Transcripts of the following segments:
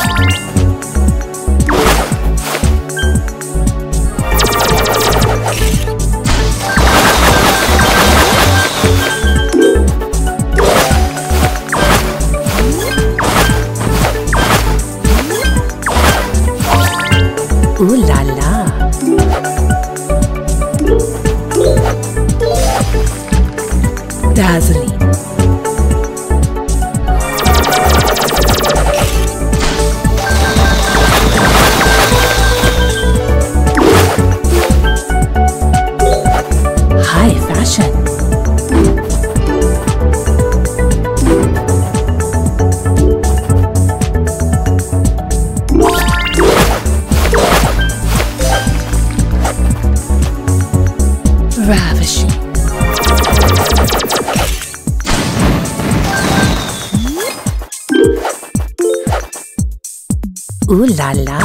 Ooh la la.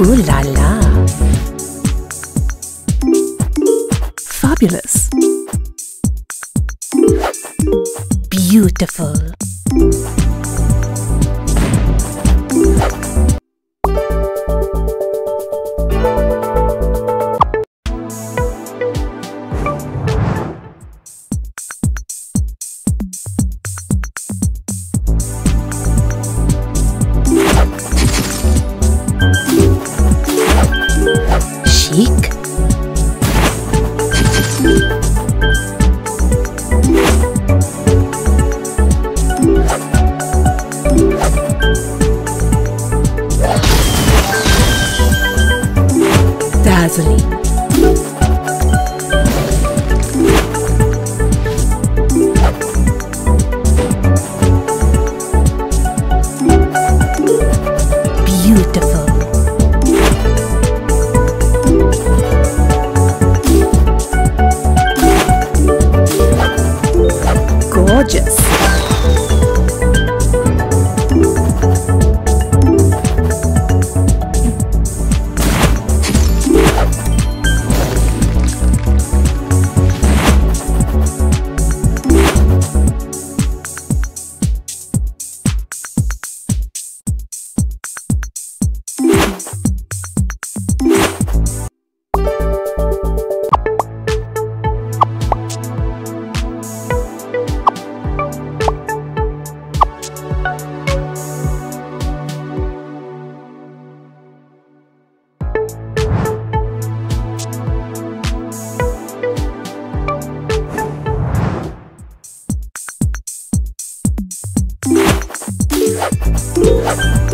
Ooh la la. Fabulous. Beautiful.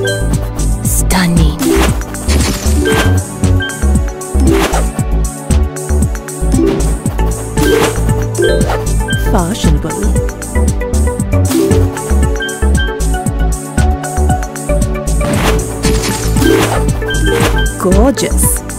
Stunning. Fashionable. Gorgeous.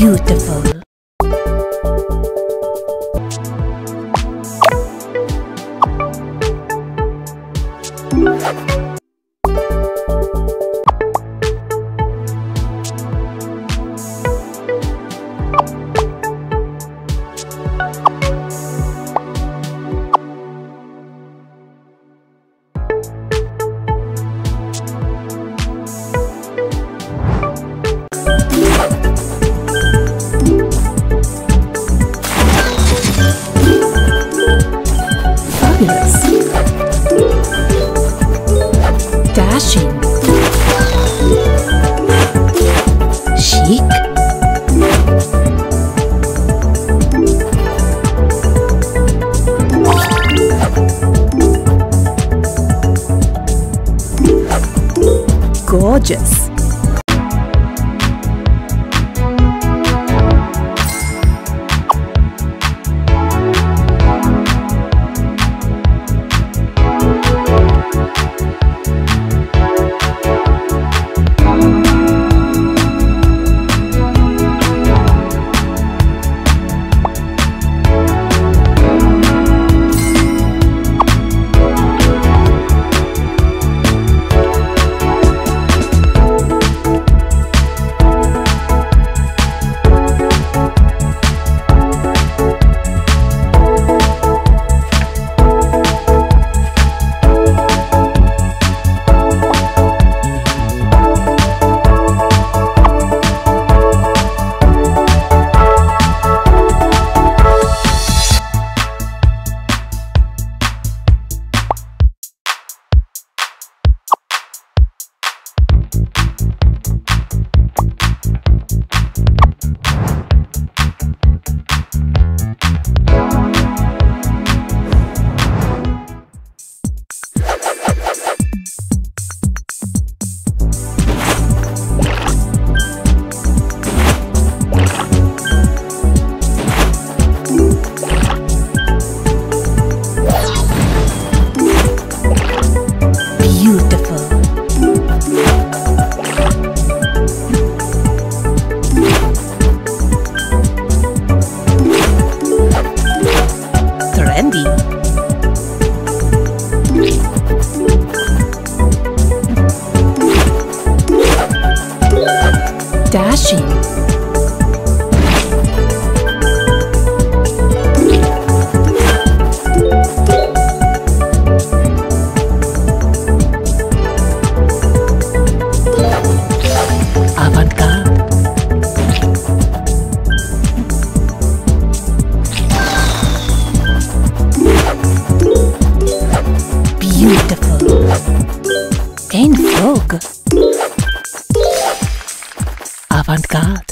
beautiful. Vogue. Avant-garde.